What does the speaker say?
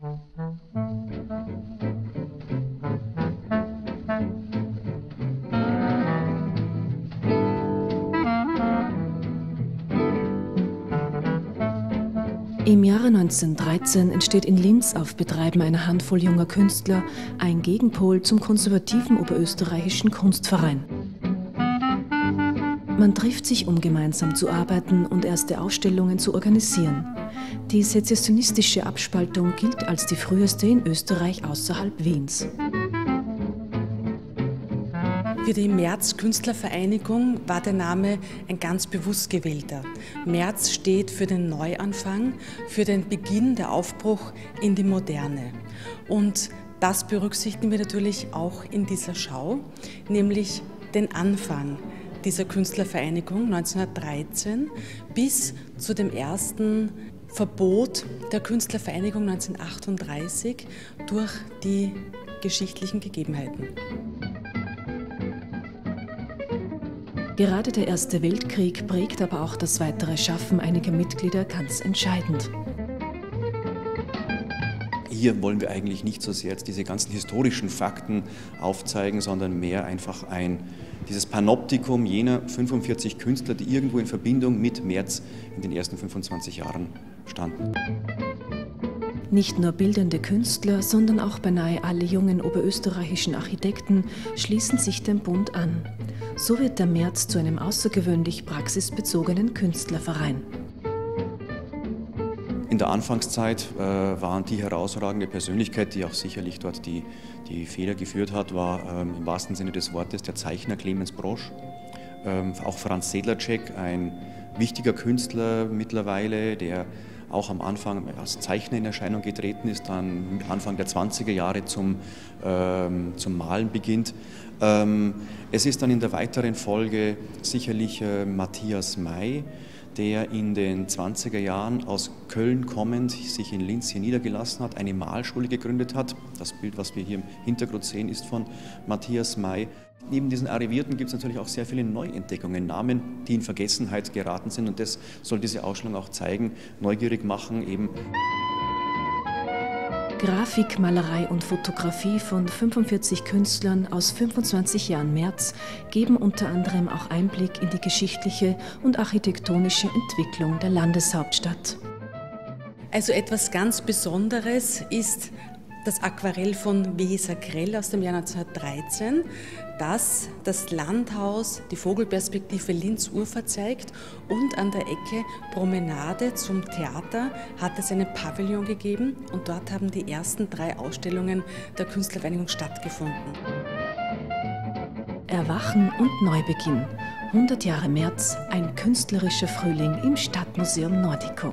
Im Jahre 1913 entsteht in Linz auf Betreiben einer Handvoll junger Künstler ein Gegenpol zum konservativen oberösterreichischen Kunstverein. Man trifft sich, um gemeinsam zu arbeiten und erste Ausstellungen zu organisieren. Die sezessionistische Abspaltung gilt als die früheste in Österreich außerhalb Wiens. Für die März Künstlervereinigung war der Name ein ganz bewusst gewählter. März steht für den Neuanfang, für den Beginn der Aufbruch in die Moderne. Und das berücksichtigen wir natürlich auch in dieser Schau, nämlich den Anfang dieser Künstlervereinigung 1913 bis zu dem ersten Verbot der Künstlervereinigung 1938 durch die geschichtlichen Gegebenheiten. Gerade der Erste Weltkrieg prägt aber auch das weitere Schaffen einiger Mitglieder ganz entscheidend. Hier wollen wir eigentlich nicht so sehr jetzt diese ganzen historischen Fakten aufzeigen, sondern mehr einfach ein, dieses Panoptikum jener 45 Künstler, die irgendwo in Verbindung mit März in den ersten 25 Jahren standen. Nicht nur bildende Künstler, sondern auch beinahe alle jungen oberösterreichischen Architekten schließen sich dem Bund an. So wird der März zu einem außergewöhnlich praxisbezogenen Künstlerverein. In der Anfangszeit äh, waren die herausragende Persönlichkeit, die auch sicherlich dort die, die Feder geführt hat, war ähm, im wahrsten Sinne des Wortes der Zeichner Clemens Brosch. Ähm, auch Franz Sedlacek, ein wichtiger Künstler mittlerweile, der auch am Anfang als Zeichner in Erscheinung getreten ist, dann Anfang der 20er Jahre zum, ähm, zum Malen beginnt. Ähm, es ist dann in der weiteren Folge sicherlich äh, Matthias May, der in den 20er Jahren aus Köln kommend sich in Linz hier niedergelassen hat, eine Malschule gegründet hat. Das Bild, was wir hier im Hintergrund sehen, ist von Matthias May. Neben diesen Arrivierten gibt es natürlich auch sehr viele Neuentdeckungen, Namen, die in Vergessenheit geraten sind und das soll diese Ausstellung auch zeigen, neugierig machen eben. Grafik, Malerei und Fotografie von 45 Künstlern aus 25 Jahren März geben unter anderem auch Einblick in die geschichtliche und architektonische Entwicklung der Landeshauptstadt. Also etwas ganz Besonderes ist das Aquarell von Weser Grell aus dem Jahr 1913, das das Landhaus, die Vogelperspektive Linz-Ufer zeigt und an der Ecke Promenade zum Theater hat es einen Pavillon gegeben und dort haben die ersten drei Ausstellungen der Künstlervereinigung stattgefunden. Erwachen und Neubeginn. 100 Jahre März, ein künstlerischer Frühling im Stadtmuseum Nordico.